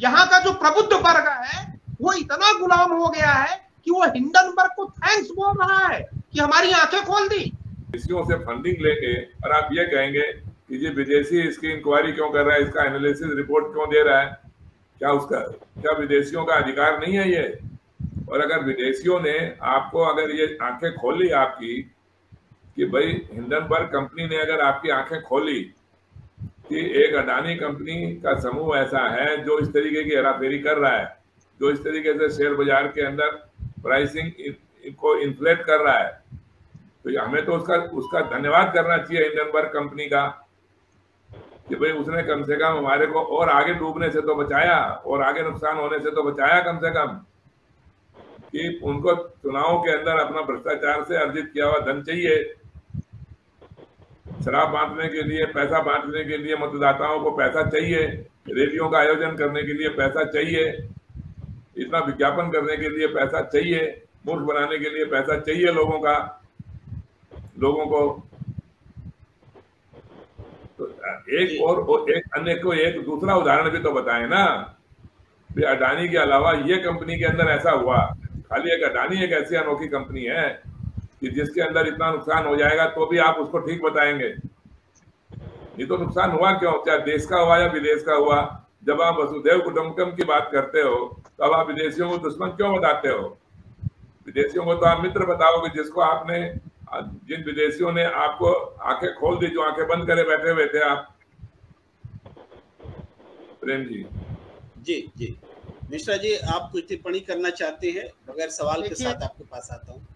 यहाँ का जो प्रबुद्ध वर्ग है, वो इतना गुलाम हो गया है कि वो हिंडनबर्ग को थैंक्स बोल रहा है कि हमारी आँखें खोल दी। विदेशियों से फंडिंग लेंगे और आप ये कहेंगे कि ये विदेशी इसकी इंक्वायरी क्यों कर रहा है, इसका एनालिसिस रिपोर्ट क्यों दे रहा है? क्या उसका, क्या विदेशियों का अधिकार नहीं है ये? और अगर विदेशियों ने आपको अगर ये आँखें खोली आपकी कि भाई हिंडनबर्ग कंपनी ने अगर आपकी आँखें खोली कि एक अडानी कंपनी का समूह ऐसा है जो इस तरीके की हेराफेरी कर रहा है, जो इस तरीके से शेयर बाज़ार के अंदर प्राइसिंग को इन्फ्लेट कर रहा है। तो हमें तो उसका उसका धन्यवाद करना चाहिए हिंडनबर्ग कंपनी का कि भाई उसने कम से कम हमारे को और आगे डूबने से तो बचाया और आगे नुकसान होने से तो बचाया कम से कम कि उनको चुनाव के अंदर अपना भ्रष्टाचार से अर्जित किया हुआ धन चाहिए। शराब बांटने के लिए पैसा बांटने के लिए मतदाताओं को पैसा चाहिए रैलियों का आयोजन करने के लिए पैसा चाहिए इतना विज्ञापन करने के लिए पैसा चाहिए मूर्ख बनाने के लिए पैसा चाहिए लोगों का लोगों को। तो एक और, एक अन्य को एक दूसरा उदाहरण भी तो बताए ना। अडानी के अलावा ये कंपनी के अंदर ऐसा हुआ। खाली एक अडानी एक ऐसी अनोखी कंपनी है। कि जिसके अंदर इतना नुकसान हो जाएगा तो भी आप उसको ठीक बताएँगे। ये तो नुकसान हुआ क्यों? चाहे देश का हुआ या विदेश का हुआ जब आप वसुदेव कुटुंबकम की बात करते हो तो अब आप विदेशियों को दुश्मन क्यों बताते हो? विदेशियों को तो आप मित्र बताओगे जिसको आपने जिन विदेशियों ने आपको आँखें खोल दी जो आँखें बंद करे बैठे हुए थे आप। प्रेम जी। जी जी। मिश्रा जी आप कुछ टिप्पणी करना चाहते हैं? बगैर सवाल के साथ आपके पास आता हूँ।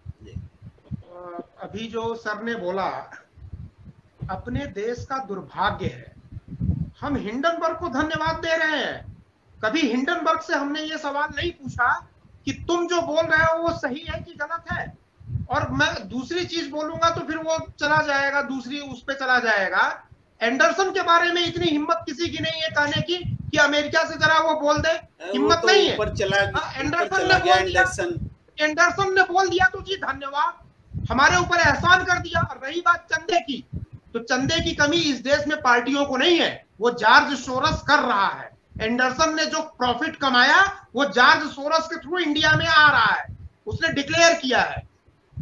अभी जो सर ने बोला अपने देश का दुर्भाग्य है। हम हिंडनबर्ग को धन्यवाद दे रहे हैं। कभी हिंडनबर्ग से हमने ये सवाल नहीं पूछा कि तुम जो बोल रहे हो वो सही है कि गलत है? और मैं दूसरी चीज़ बोलूँगा तो फिर वो चला जाएगा दूसरी उस पर चला जाएगा। एंडरसन के बारे में इतनी हिम्मत किसी की नहीं है कहने की कि अमेरिका से जरा वो बोल दे। हिम्मत तो नहीं है। एंडरसन ने बोल दिया। एंडरसन ने बोल दिया तो जी धन्यवाद। हमारे ऊपर एहसान कर दिया और रही बात चंदे की तो चंदे की कमी इस देश में पार्टियों को नहीं है वो जॉर्ज सोरस कर रहा है। एंडरसन ने जो प्रॉफिट कमाया वो जॉर्ज सोरस के थ्रू इंडिया में आ रहा है। उसने डिक्लेयर किया है।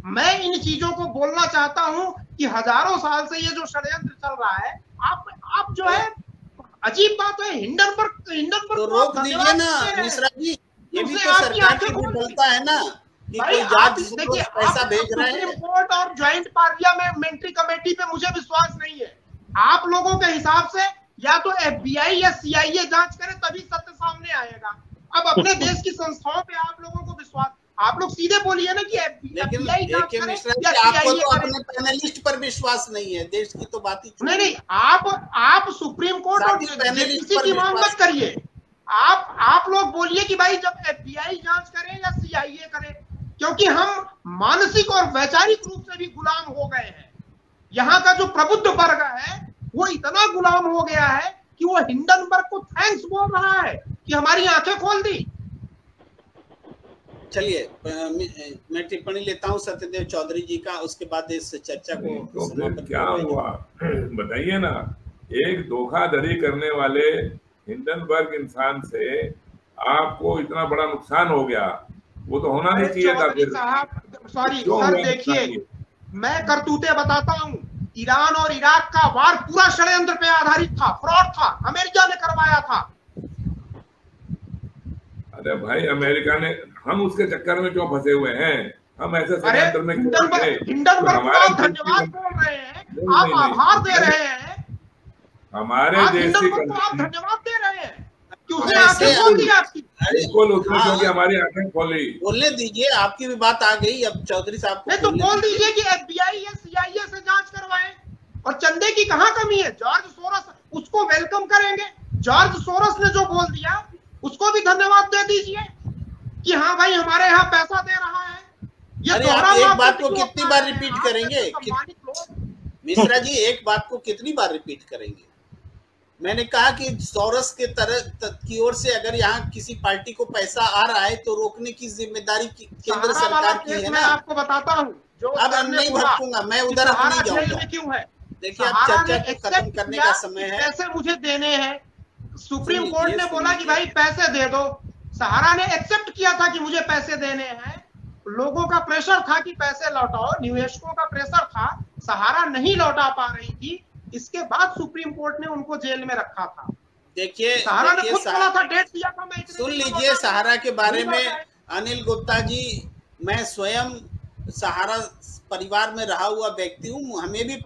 मैं इन चीज़ों को बोलना चाहता हूँ कि हज़ारों साल से ये जो षड्यंत्र चल रहा है आप आप जो है अजीब बात है हिंडनबर्ग हिंडनबर्ग तो रोक दीजिए ना मिश्रा जी ये भी तो सरकार की है ना। भाई आप देखिए पैसा भेज रहे हैं। कोर्ट और ज्वाइंट पार्लियामेंट्री कमेटी पे मुझे विश्वास नहीं है। आप लोगों के हिसाब से या तो एफबीआई या सीआईए जाँच करे तभी सत्य सामने आएगा। अब अपने देश की संस्थाओं पे आप लोगों को विश्वास आप लोग सीधे बोलिए ना कि एफबीआई आपको तो अपने पैनलिस्ट पर विश्वास नहीं है। देश की तो बात ही नहीं नहीं आप आप सुप्रीम कोर्ट और की मांग मत करिए। आप आप लोग बोलिए कि भाई जब एफबीआई जाँच करे या सीआईए करे क्योंकि हम मानसिक और वैचारिक रूप से भी गुलाम हो गए हैं। यहाँ का जो प्रबुद्ध वर्ग है वो इतना गुलाम हो गया है कि वो हिंडनबर्ग को थैंक्स बोल रहा है कि हमारी आँखें खोल दी। चलिए मैं टिप्पणी लेता हूँ सत्यदेव चौधरी जी का उसके बाद इस चर्चा को तो क्या हुआ? बताइए ना एक धोखाधड़ी करने वाले हिंडनबर्ग इंसान से आपको इतना बड़ा नुकसान हो गया वो तो होना नहीं चाहिए था फिर। सॉरी सर देखिए मैं करतूते बताता हूँ ईरान और इराक का वार पूरा षड्यंत्र पे आधारित था फ्रॉड था अमेरिका ने करवाया था। अरे भाई अमेरिका ने हम उसके चक्कर में क्यों फंसे हुए हैं? हम ऐसे षड्यंत्र में धन्यवाद बोल रहे हैं आप आभार दे रहे हैं। हमारे देश की धन्यवाद दे रहे हैं। उसने आँखें खोल दी हमारी आँखें खोली बोलने दीजिए आपकी भी बात आ गई अब चौधरी साहब को तो बोल दीजिए। कि एफबीआई या सीआईए से जाँच करवाए। और चंदे की कहाँ कमी है? जॉर्ज सोरस उसको वेलकम करेंगे। जॉर्ज सोरस ने जो बोल दिया उसको भी धन्यवाद दे दीजिए कि हाँ भाई हमारे यहाँ पैसा दे रहा है। ये दोहरा एक बात को कितनी बार रिपीट करेंगे? मिश्रा जी एक बात को कितनी बार रिपीट करेंगे? मैंने कहा कि सौरस के तरह की ओर से अगर यहाँ किसी पार्टी को पैसा आ रहा है तो रोकने की ज़िम्मेदारी केंद्र सरकार की है ना? आपको बताता हूँ अब हम नहीं भटकूँगा मैं उधर नहीं जाऊँगा। क्यों है? देखिए अब चर्चा को खत्म करने का समय है। पैसे मुझे देने हैं। सुप्रीम कोर्ट ने बोला कि भाई पैसे दे दो। सहारा ने एक्सेप्ट किया था कि मुझे पैसे देने हैं। लोगों का प्रेशर था कि पैसे लौटाओ निवेशकों का प्रेशर था। सहारा नहीं लौटा पा रही थी। इसके बाद सुप्रीम कोर्ट ने उनको जेल में रखा था। देखिए सहारा ने खुद बोला था डेट दिया था मैं सुन लीजिए सहारा के बारे में अनिल गुप्ता जी मैं स्वयं सहारा परिवार में रहा हुआ व्यक्ति हूँ हमें भी